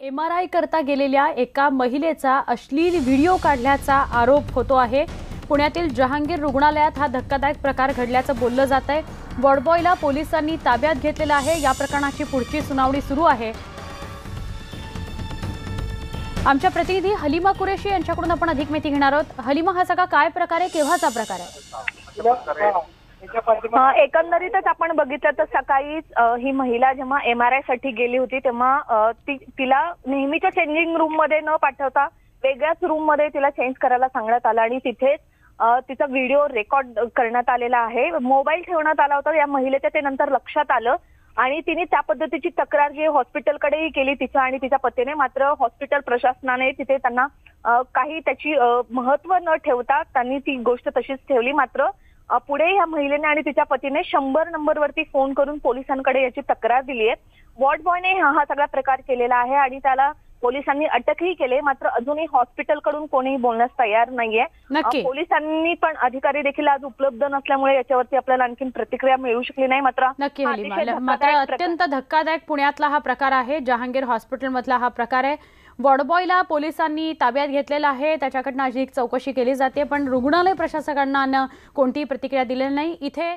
M R I करता गेलेल्या एका महिलेचा अश्लील व्हिडिओ काढल्याचा आरोप होतो आहे. पुण्यातील जहांगीर रुग्णालयात हा धक्कादायक प्रकार घडल्याचं बोललं जात आहे. वॉर्डबॉयला पोलिसांनी ताब्यात घेतलेलं आहे. या प्रकरणाची पुढची सुनावणी सुरू आहे. आमच्या प्रतिनिधी हलिमा कुरेशी यांच्याकडून आपण अधिक माहिती घेणार आहोत. हलिमा हा सगळा काय प्रकार आहे? केव्हाचा प्रकार आहे? एकंदरीतच आपण बघितलं तर सकाळीच ही महिला जेव्हा एम आर आयसाठी गेली होती तेव्हा ती तिला नेहमीच्या चेंजिंग रूममध्ये न पाठवता वेगळ्याच रूममध्ये तिला चेंज करायला सांगण्यात आलं आणि तिथेच तिचा व्हिडिओ रेकॉर्ड करण्यात आलेला आहे. मोबाईल ठेवण्यात आला होता या महिलेच्या ते नंतर लक्षात आलं आणि तिने त्या पद्धतीची तक्रार जी हॉस्पिटलकडेही केली तिच्या आणि तिच्या पतीने मात्र हॉस्पिटल प्रशासनाने तिथे त्यांना काही त्याची महत्त्व न ठेवता त्यांनी ती गोष्ट तशीच ठेवली. मात्र पुढे या महिलेने आणि तिच्या पतीने शंभर नंबरवरती फोन करून पोलिसांकडे याची तक्रार दिली आहे. वॉर्ड बॉयने हा हा सगळा प्रकार केलेला आहे आणि त्याला पोलिसांनी अटकही केले मात्र अजूनही हॉस्पिटलकडून कोणीही बोलण्यास तयार नाहीये. पोलिसांनी पण अधिकारी देखील आज उपलब्ध नसल्यामुळे याच्यावरती आपल्याला आणखी प्रतिक्रिया मिळू शकली नाही. मात्र हा मात्र अत्यंत धक्कादायक पुण्यातला हा प्रकार आहे. जहांगीर हॉस्पिटलमधला हा प्रकार आहे. वॉडबॉयला पोलिसांनी ताब्यात घेतलेला आहे. त्याच्याकडनं अधिक चौकशी केली जाते पण रुग्णालय प्रशासकांना कोणतीही प्रतिक्रिया दिलेली नाही. इथे